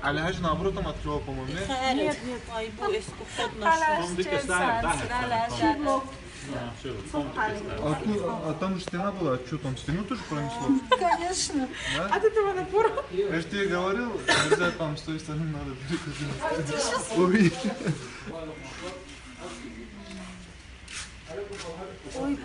А наоборот там открывал, по-моему, нет? Нет, нет, ай, bu eski kod наш. А, всё, там дикая стая. А, а там же стена была, а что там, стену тоже пронесло? Конечно. Да? От этого напора. Я же тебе говорил, нельзя там с той стороны надо переходить. Ой. Ой,